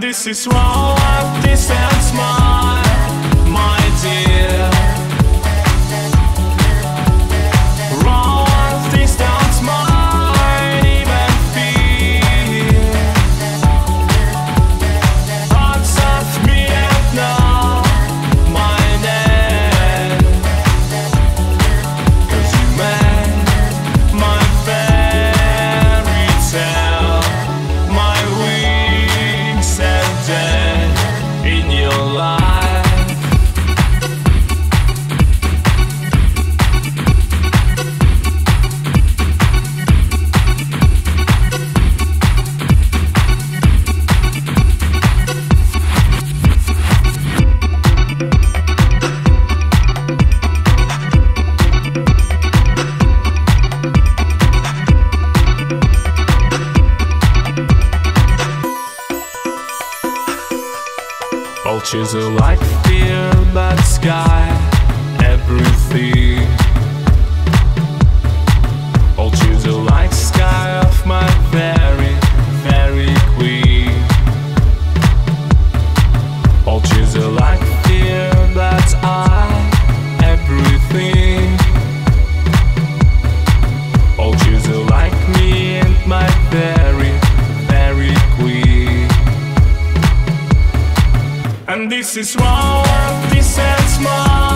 This is wrong, this and smile. Vultures are like deer in sky Everything. This is wrong, this is my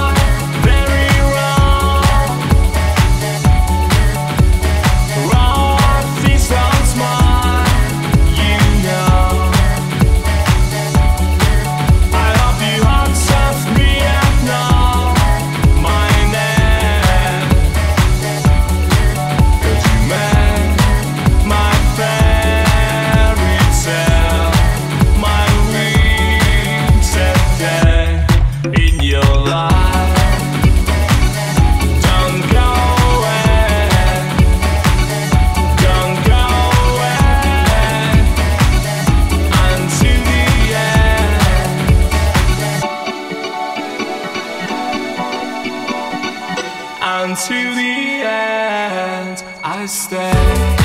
Until the end I stay.